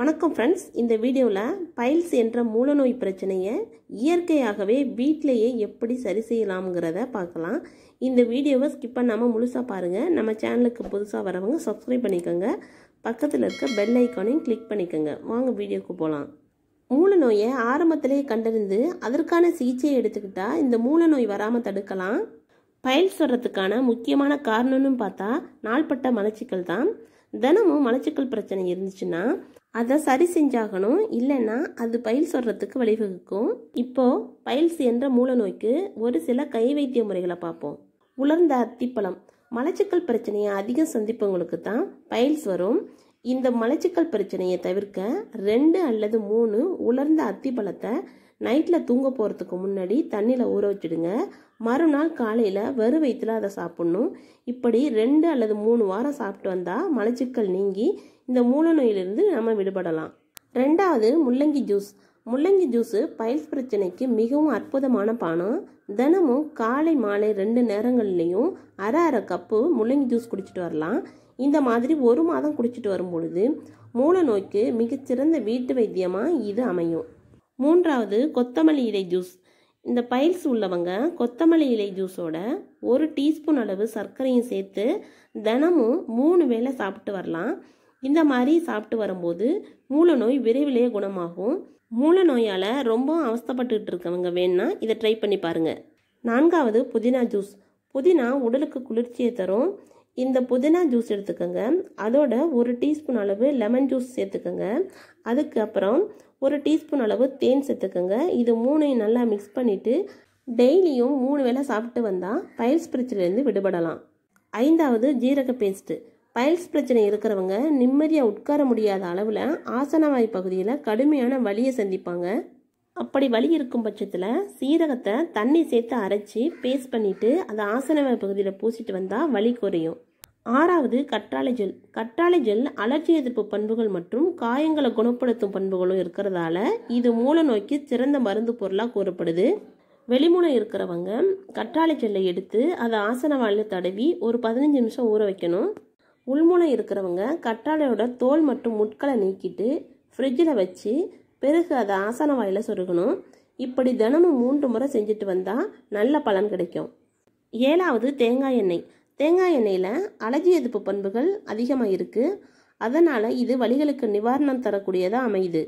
வணக்கம் ஃப்ரெண்ட்ஸ் இந்த வீடியோவில் பைல்ஸ் என்ற மூலநோய் பிரச்சனையை இயற்கையாகவே வீட்டிலேயே எப்படி சரி செய்யலாம்ங்கிறத பார்க்கலாம். இந்த வீடியோவை ஸ்கிப் பண்ணாமல் முழுசாக பாருங்கள் நம்ம சேனலுக்கு புதுசாக வரவங்க சப்ஸ்கிரைப் பண்ணிக்கோங்க. பக்கத்தில் இருக்க பெல் ஐக்கானையும் கிளிக் பண்ணிக்கோங்க. வாங்க வீடியோக்கு போகலாம் மூலநோயை ஆரம்பத்திலேயே கண்டறிந்து அதற்கான சிகிச்சையை எடுத்துக்கிட்டால் இந்த மூலநோய் வராமல் தடுக்கலாம். பைல்ஸ் வர்றதுக்கான முக்கியமான காரணம்னு பார்த்தா நாள்பட்ட மலச்சிக்கல் தான். தினமும் மலச்சிக்கல் பிரச்சனை இருந்துச்சுன்னா அதை சரி செஞ்சாகணும். இல்லைன்னா அது பைல்ஸ் வர்றதுக்கு வழிவகுக்கும். இப்போ பயில்ஸ் என்ற மூலநோய்க்கு ஒரு சில கை வைத்திய முறைகளை பார்ப்போம். உலர்ந்த அத்திப்பழம். மலச்சிக்கல் பிரச்சனையை அதிகம் சந்திப்பவங்களுக்கு தான் பயில்ஸ் வரும். இந்த மலச்சிக்கல் பிரச்சனையை தவிர்க்க ரெண்டு அல்லது மூணு உலர்ந்த அத்திப்பழத்தை நைட்டில் தூங்க போகிறதுக்கு முன்னாடி தண்ணியில் ஊற வச்சுடுங்க. மறுநாள் காலையில் வெறும் வயிற்றுல அதை சாப்பிட்ணும். இப்படி ரெண்டு அல்லது மூணு வாரம் சாப்பிட்டு வந்தால் மலச்சிக்கல் நீங்கி இந்த மூல நோயிலிருந்து நம்ம விடுபடலாம். ரெண்டாவது முள்ளங்கி ஜூஸ். முள்ளங்கி ஜூஸு பைல்ஸ் பிரச்சனைக்கு மிகவும் அற்புதமான பானம். தினமும் காலை மாலை ரெண்டு நேரங்கள்லேயும் அரை அரை கப்பு முள்ளங்கி ஜூஸ் குடிச்சிட்டு வரலாம். இந்த மாதிரி ஒரு மாதம் குடிச்சிட்டு வரும் பொழுது மூல நோய்க்கு மிகச்சிறந்த வீட்டு வைத்தியமாக இது அமையும். மூன்றாவது கொத்தமல்லி இலை ஜூஸ். இந்த பைல்ஸ் உள்ளவங்க கொத்தமல்லி இலை ஜூஸோட ஒரு டீஸ்பூன் அளவு சர்க்கரையும் சேர்த்து தினமும் மூணு வேளை சாப்பிட்டு வரலாம். இந்த மாதிரி சாப்பிட்டு வரும்போது மூல நோய் விரைவிலேயே குணமாகும். மூல நோயால் ரொம்ப அவஸ்தப்பட்டுக்கிட்டு இருக்கவங்க வேணா இதை ட்ரை பண்ணி பாருங்கள் நான்காவது புதினா ஜூஸ். புதினா உடலுக்கு குளிர்ச்சியை தரும். இந்த புதினா ஜூஸ் எடுத்துக்கோங்க. அதோட ஒரு டீஸ்பூன் அளவு லெமன் ஜூஸ் சேர்த்துக்கோங்க. அதுக்கப்புறம் ஒரு டீஸ்பூன் அளவு தேன் சேர்த்துக்கோங்க. இது மூணையும் நல்லா மிக்ஸ் பண்ணிவிட்டு டெய்லியும் மூணு வேளை சாப்பிட்டு வந்தால் பைல்ஸ் பிரச்சனையிலேருந்து விடுபடலாம். ஐந்தாவது ஜீரக பேஸ்ட்டு பயல்ஸ் பிரச்சனை இருக்கிறவங்க நிம்மதியாக உட்கார முடியாத அளவில் ஆசனவாய் பகுதியில் கடுமையான வலியை சந்திப்பாங்க. அப்படி வலி இருக்கும் பட்சத்தில் சீரகத்தை தண்ணி சேர்த்து அரைச்சி பேஸ்ட் பண்ணிவிட்டு அதை ஆசனவாய் பகுதியில் பூசிட்டு வந்தால் வலி குறையும். ஆறாவது கற்றாழை ஜெல். கற்றாழை ஜெல் அலர்ஜி எதிர்ப்பு பண்புகள் மற்றும் காயங்களை குணப்படுத்தும் பண்புகளும் இருக்கிறதால இது மூல நோய்க்கு சிறந்த மருந்து பொருளாக கூறப்படுது. வெளிமூலம் இருக்கிறவங்க கற்றாழை ஜெல்லை எடுத்து அதை ஆசன வாயில் தடவி ஒரு பதினஞ்சு நிமிஷம் ஊற வைக்கணும். உள்மூலம் இருக்கிறவங்க கற்றாழையோட தோல் மற்றும் முட்களை நீக்கிட்டு ஃப்ரிட்ஜில் வச்சு பிறகு அதை ஆசன வாயில் சொருகணும். இப்படி தினமும் மூன்று முறை செஞ்சுட்டு வந்தால் நல்ல பலன் கிடைக்கும். ஏழாவது தேங்காய் எண்ணெய். தேங்காய் எண்ணெயில் அலர்ஜி எதிர்ப்பு பண்புகள் அதிகமாக இருக்குது அதனால் இது வலிகளுக்கு நிவாரணம் தரக்கூடியதாக அமையுது.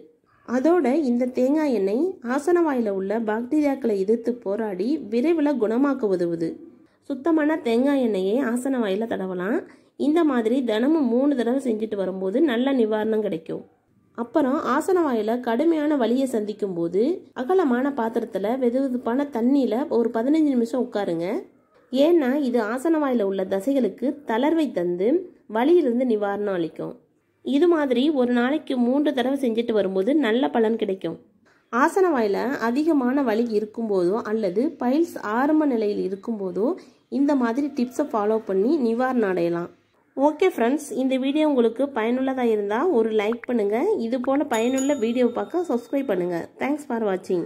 அதோட இந்த தேங்காய் எண்ணெய் ஆசன வாயில் உள்ள பாக்டீரியாக்களை எதிர்த்து போராடி விரைவில் குணமாக்க உதவுது. சுத்தமான தேங்காய் எண்ணெயை ஆசன வாயில் தடவலாம். இந்த மாதிரி தினமும் மூணு தடவை செஞ்சுட்டு வரும்போது நல்ல நிவாரணம் கிடைக்கும். அப்புறம் ஆசன வாயில கடுமையான வலியை சந்திக்கும் போது அகலமான பாத்திரத்தில் வெதுவெதுப்பான தண்ணியில் ஒரு பதினஞ்சு நிமிஷம் உட்காருங்க. ஏன்னா இது ஆசன வாயில உள்ள தசைகளுக்கு தளர்வை தந்து வலியிலிருந்து நிவாரணம் அளிக்கும். இது மாதிரி ஒரு நாளைக்கு மூன்று தடவை செஞ்சுட்டு வரும்போது நல்ல பலன் கிடைக்கும். ஆசன வாயில அதிகமான வலி இருக்கும்போதோ அல்லது பைல்ஸ் ஆரம்ப நிலையில் இருக்கும்போதோ இந்த மாதிரி டிப்ஸை ஃபாலோ பண்ணி நிவாரணம் அடையலாம். ஓகே ஃப்ரெண்ட்ஸ் இந்த வீடியோ உங்களுக்கு பயனுள்ளதாக இருந்தால் ஒரு லைக் பண்ணுங்கள் இது போல் பயனுள்ள வீடியோ பார்க்க சப்ஸ்கிரைப் பண்ணுங்கள் தேங்க்ஸ் ஃபார் வாட்சிங்